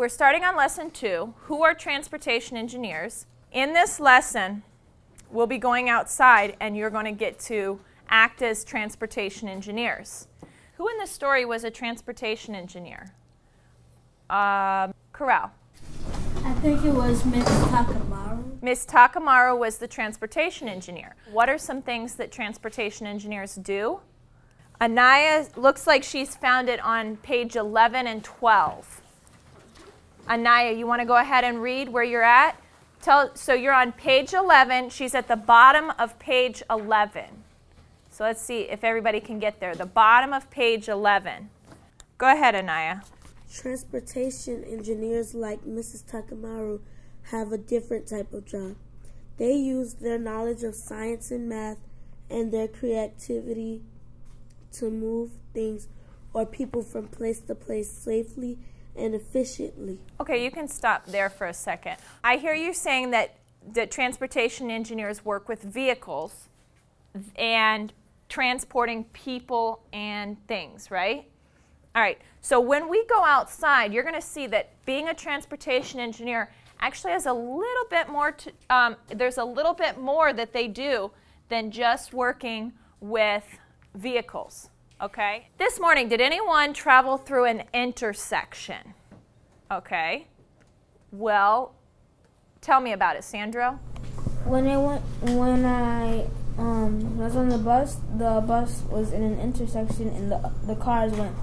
We're starting on lesson two. Who are transportation engineers? In this lesson, we'll be going outside and you're going to get to act as transportation engineers. Who in this story was a transportation engineer? Um, Corral. I think it was Miss Takamaru. Miss Takamaru was the transportation engineer. What are some things that transportation engineers do? Anaya looks like she's found it on page 11 and 12. Anaya, you want to go ahead and read where you're at? Tell, so you're on page 11. She's at the bottom of page 11. So let's see if everybody can get there. The bottom of page 11. Go ahead, Anaya. Transportation engineers like Mrs. Takamaru have a different type of job. They use their knowledge of science and math and their creativity to move things or people from place to place safely and efficiently. Okay, you can stop there for a second. I hear you saying that, that transportation engineers work with vehicles and transporting people and things, right? All right, so when we go outside, you're going to see that being a transportation engineer actually has a little bit more, to, um, there's a little bit more that they do than just working with vehicles okay? This morning, did anyone travel through an intersection? Okay. Well, tell me about it, Sandro. When I went, when I um, was on the bus, the bus was in an intersection, and the the cars went.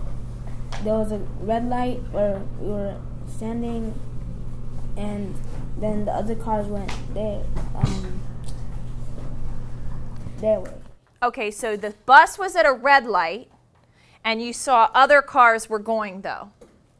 There was a red light where we were standing, and then the other cars went there, um, way. Okay, so the bus was at a red light, and you saw other cars were going, though,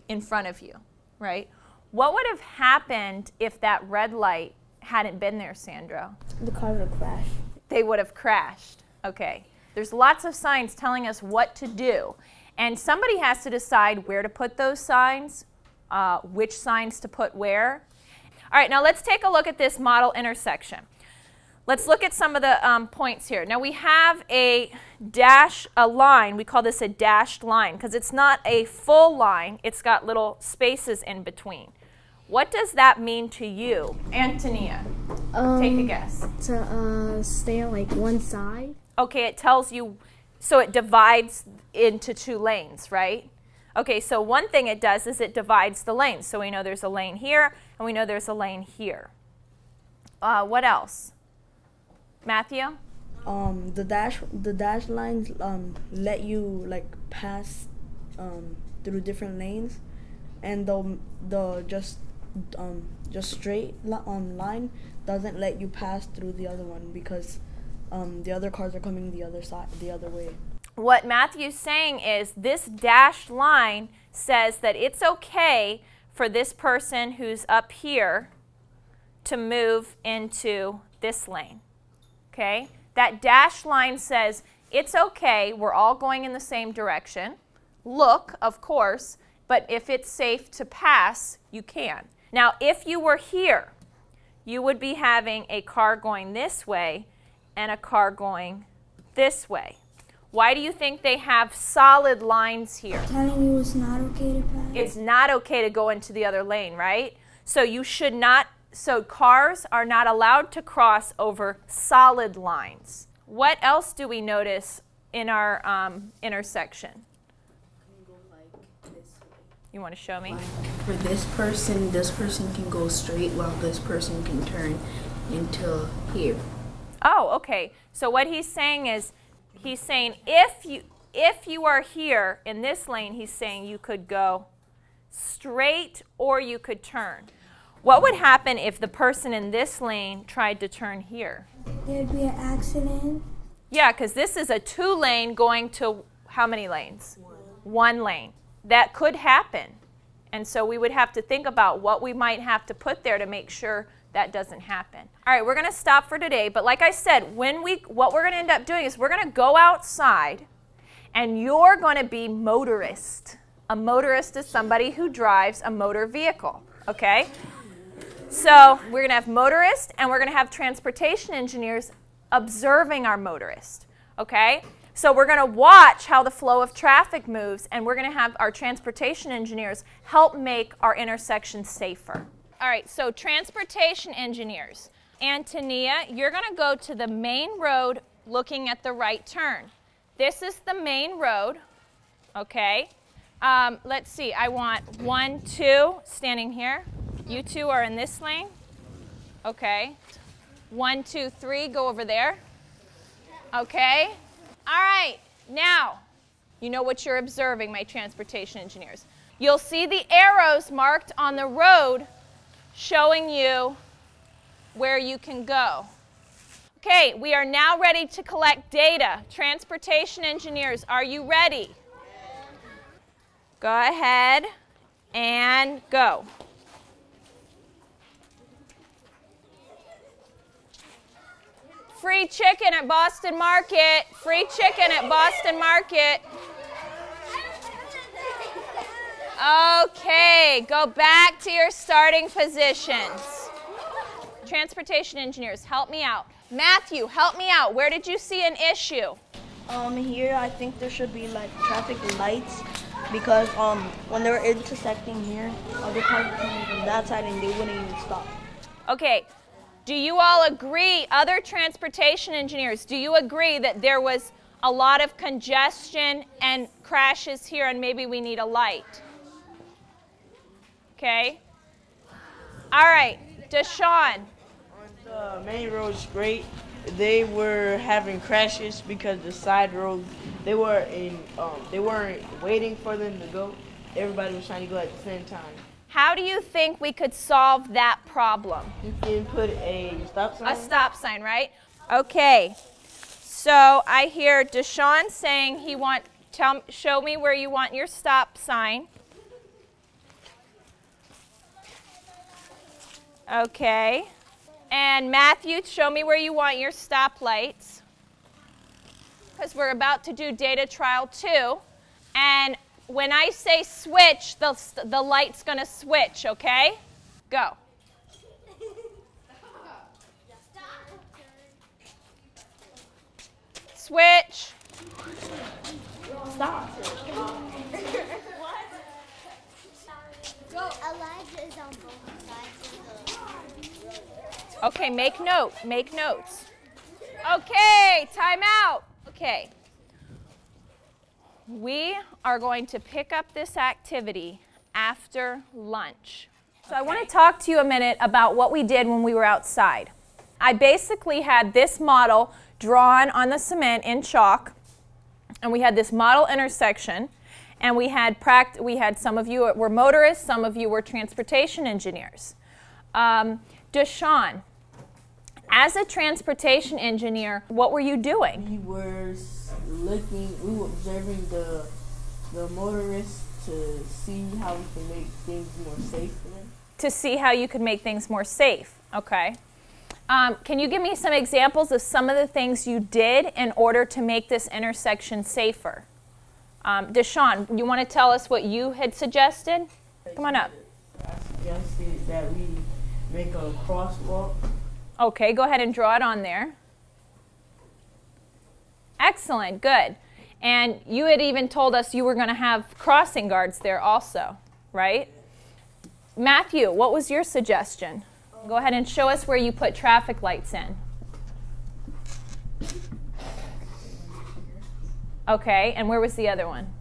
in front of you, right? What would have happened if that red light hadn't been there, Sandro? The cars would crash. They would have crashed. Okay. There's lots of signs telling us what to do. And somebody has to decide where to put those signs, uh, which signs to put where. All right, now let's take a look at this model intersection. Let's look at some of the um, points here. Now we have a dash, a line. We call this a dashed line because it's not a full line. It's got little spaces in between. What does that mean to you? Antonia, um, take a guess. To uh, stay on like one side. Okay, it tells you, so it divides into two lanes, right? Okay, so one thing it does is it divides the lanes. So we know there's a lane here, and we know there's a lane here. Uh, what else? Matthew? Um, the dash the dash lines um, let you like pass um, through different lanes, and the the just um, just straight um, line doesn't let you pass through the other one because um, the other cars are coming the other side the other way. What Matthew's saying is this dashed line says that it's okay for this person who's up here to move into this lane okay? That dashed line says, it's okay, we're all going in the same direction. Look, of course, but if it's safe to pass, you can. Now, if you were here, you would be having a car going this way and a car going this way. Why do you think they have solid lines here? Telling you it's not okay to pass. It's not okay to go into the other lane, right? So you should not so cars are not allowed to cross over solid lines. What else do we notice in our um, intersection? You want to show me? Like for this person, this person can go straight while this person can turn into here. Oh, okay. So what he's saying is he's saying if you if you are here in this lane, he's saying you could go straight or you could turn. What would happen if the person in this lane tried to turn here? There'd be an accident. Yeah, because this is a two lane going to how many lanes? One. One lane. That could happen. And so we would have to think about what we might have to put there to make sure that doesn't happen. All right, we're going to stop for today. But like I said, when we, what we're going to end up doing is we're going to go outside and you're going to be motorist. A motorist is somebody who drives a motor vehicle, okay? So we're going to have motorists and we're going to have transportation engineers observing our motorist. Okay? So we're going to watch how the flow of traffic moves, and we're going to have our transportation engineers help make our intersections safer. All right, so transportation engineers. Antonia, you're going to go to the main road looking at the right turn. This is the main road, okay? Um, let's see, I want one, two, standing here. You two are in this lane. Okay. One, two, three, go over there. Okay. All right, now, you know what you're observing, my transportation engineers. You'll see the arrows marked on the road showing you where you can go. Okay, we are now ready to collect data. Transportation engineers, are you ready? Go ahead and go. Free chicken at Boston Market. Free chicken at Boston Market. Okay, go back to your starting positions. Transportation engineers, help me out. Matthew, help me out. Where did you see an issue? Um, here I think there should be like traffic lights because um when they were intersecting here, other cars were coming from that side and they wouldn't even stop. Okay, do you all agree, other transportation engineers, do you agree that there was a lot of congestion and crashes here and maybe we need a light? Okay. All right, Deshaun. The main road's great. They were having crashes because the side roads they were in um, they weren't waiting for them to go. Everybody was trying to go at the same time. How do you think we could solve that problem? You can put a stop sign. A stop sign, right? Okay. So I hear Deshaun saying he want tell show me where you want your stop sign. Okay. And Matthew, show me where you want your stoplights. Because we're about to do data trial two. And when I say switch, the, the light's going to switch, okay? Go. Switch. Stop. Okay, make note. Make notes. Okay, time out. Okay. We are going to pick up this activity after lunch. So I want to talk to you a minute about what we did when we were outside. I basically had this model drawn on the cement in chalk, and we had this model intersection, and we had pract- we had some of you were motorists, some of you were transportation engineers. Um, Deshaun, as a transportation engineer, what were you doing? We were s- looking. We were observing the the motorists to see how we can make things more safe for them. To see how you could make things more safe. Okay. Um, can you give me some examples of some of the things you did in order to make this intersection safer? Um, Deshaun, you want to tell us what you had suggested? Come on up. I suggested that we make a crosswalk. Okay, go ahead and draw it on there. Excellent, good. And you had even told us you were going to have crossing guards there also, right? Matthew, what was your suggestion? Go ahead and show us where you put traffic lights in. Okay, and where was the other one?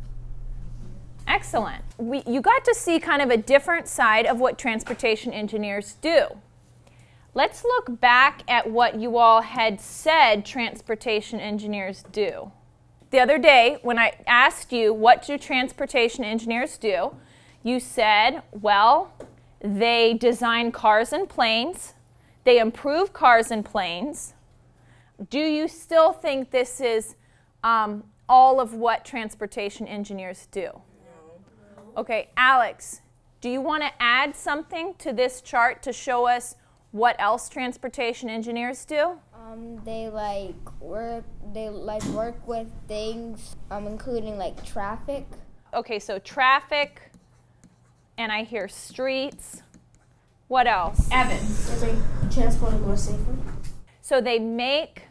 Excellent. We, you got to see kind of a different side of what transportation engineers do. Let's look back at what you all had said transportation engineers do. The other day, when I asked you, what do transportation engineers do? You said, well, they design cars and planes, they improve cars and planes. Do you still think this is um, all of what transportation engineers do? No. Okay, Alex, do you want to add something to this chart to show us what else transportation engineers do? Um, they like work. They like work with things, um, including like traffic. Okay, so traffic, and I hear streets. What else? Evan. They transport it more safer. So they make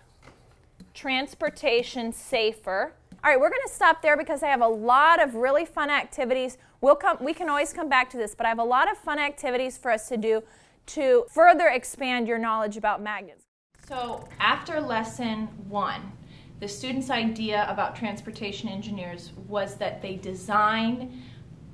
transportation safer All right, we're going to stop there because I have a lot of really fun activities. We'll come, we can always come back to this, but I have a lot of fun activities for us to do to further expand your knowledge about magnets. So after lesson one, the students' idea about transportation engineers was that they design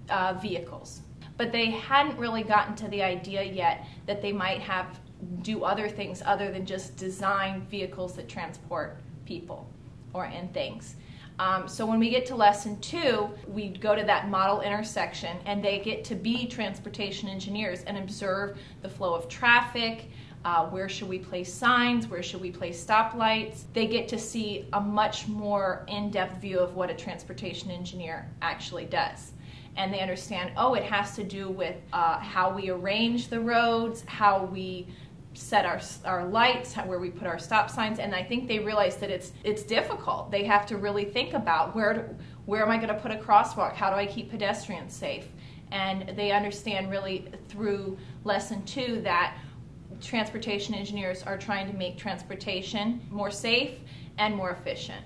uh, vehicles, but they hadn't really gotten to the idea yet that they might have do other things other than just design vehicles that transport people or and things. Um, so when we get to lesson two, we go to that model intersection and they get to be transportation engineers and observe the flow of traffic, uh, where should we place signs, where should we place stoplights. They get to see a much more in-depth view of what a transportation engineer actually does. And they understand, oh, it has to do with uh, how we arrange the roads, how we set our, our lights, where we put our stop signs, and I think they realize that it's it's difficult. They have to really think about where where am I going to put a crosswalk? How do I keep pedestrians safe? And they understand really through lesson two that transportation engineers are trying to make transportation more safe and more efficient.